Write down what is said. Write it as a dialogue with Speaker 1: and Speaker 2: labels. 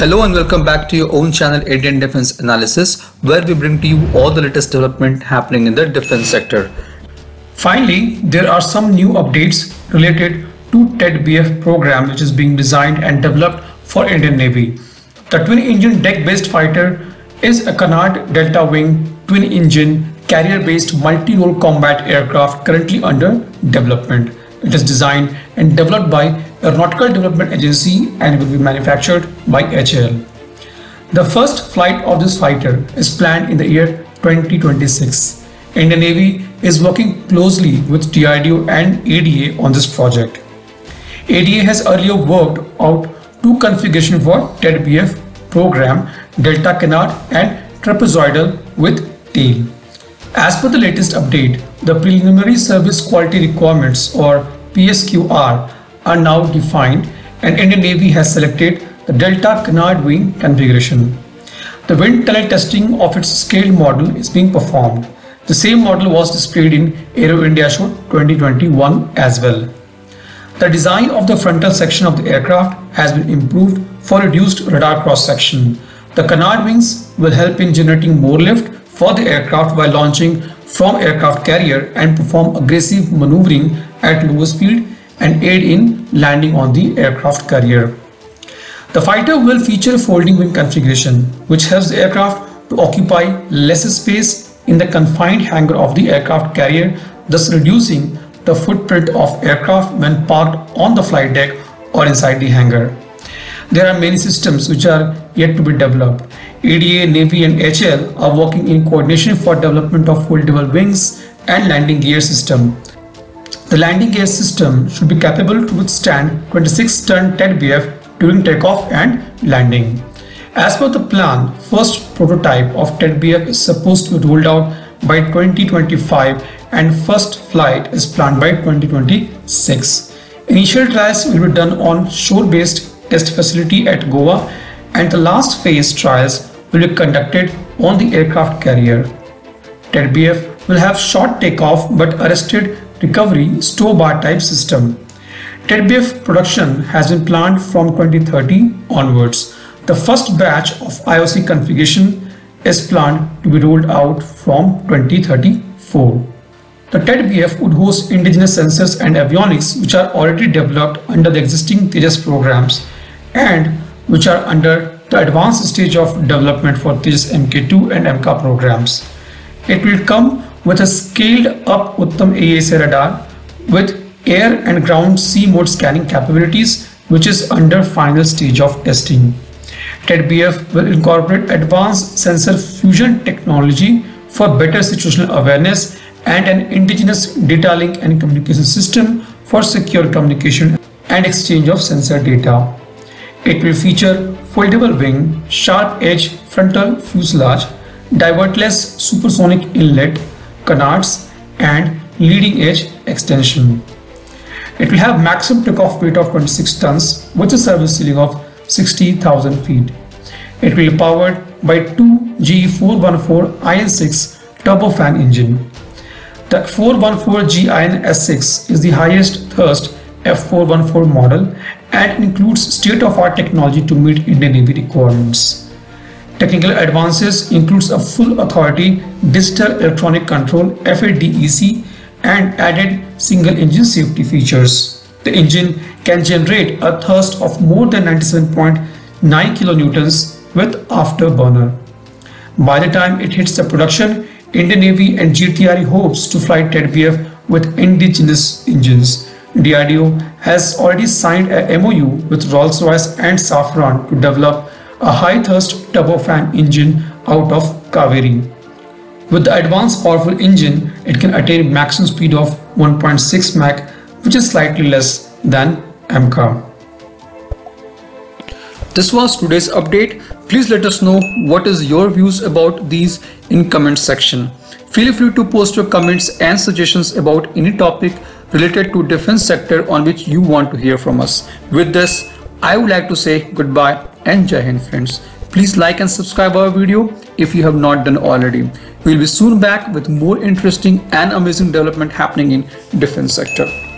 Speaker 1: Hello and welcome back to your own channel Indian Defense Analysis where we bring to you all the latest development happening in the defense sector.
Speaker 2: Finally, there are some new updates related to TED-BF program which is being designed and developed for Indian Navy. The twin-engine deck-based fighter is a Canard Delta Wing twin-engine carrier-based multi-role combat aircraft currently under development. It is designed and developed by Aeronautical Development Agency and will be manufactured by HAL. The first flight of this fighter is planned in the year 2026. Indian Navy is working closely with DRDO and ADA on this project. ADA has earlier worked out two configurations for TED-BF program, Delta Canard and Trapezoidal with tail. As per the latest update, the preliminary service quality requirements or PSQR are now defined and Indian Navy has selected the Delta Canard wing configuration. The wind tunnel testing of its scaled model is being performed. The same model was displayed in Aero India Show 2021 as well. The design of the frontal section of the aircraft has been improved for reduced radar cross section. The canard wings will help in generating more lift for the aircraft while launching from aircraft carrier and perform aggressive maneuvering at lower speed and aid in landing on the aircraft carrier. The fighter will feature folding wing configuration which helps the aircraft to occupy less space in the confined hangar of the aircraft carrier thus reducing the footprint of aircraft when parked on the flight deck or inside the hangar. There are many systems which are yet to be developed. ADA, Navy and HAL are working in coordination for development of foldable wings and landing gear system. The landing gear system should be capable to withstand 26-ton TED-BF during takeoff and landing. As per the plan, first prototype of TED-BF is supposed to be rolled out by 2025 and first flight is planned by 2026. Initial trials will be done on shore-based test facility at Goa and the last phase trials will be conducted on the aircraft carrier. TED-BF will have short takeoff but arrested recovery stow bar type system. TED-BF production has been planned from 2030 onwards. The first batch of IOC configuration is planned to be rolled out from 2034. The TED-BF would host indigenous sensors and avionics which are already developed under the existing Tejas programs and which are under the advanced stage of development for Tejas Mk2 and AMCA programs. It will come with a scaled up Uttam AESA radar with air and ground sea mode scanning capabilities which is under final stage of testing. TED-BF will incorporate advanced sensor fusion technology for better situational awareness and an indigenous data link and communication system for secure communication and exchange of sensor data. It will feature foldable wing, sharp edge frontal fuselage, divertless supersonic inlet, canards and leading edge extension. It will have maximum takeoff weight of 26 tons with a service ceiling of 60,000 feet. It will be powered by two GE414 IN6 turbofan engine. The 414G IN S6 is the highest thrust F414 model and includes state-of-art technology to meet Indian Navy requirements. Technical advances includes a full authority digital electronic control FADEC and added single engine safety features. The engine can generate a thrust of more than 97.9 kilonewtons with afterburner. By the time it hits the production, Indian Navy and GTRE hopes to fly TED-BF with indigenous engines. DRDO has already signed a MOU with Rolls-Royce and Safran to develop a high-thrust turbofan engine out of Kaveri. With the advanced powerful engine, it can attain maximum speed of 1.6 Mach, which is slightly less than AMCA.
Speaker 1: This was today's update. Please let us know what is your views about these in comment section. Feel free to post your comments and suggestions about any topic related to defense sector on which you want to hear from us. With this, I would like to say goodbye and Jai Hind friends. Please like and subscribe our video if you have not done already. We'll be soon back with more interesting and amazing development happening in defense sector.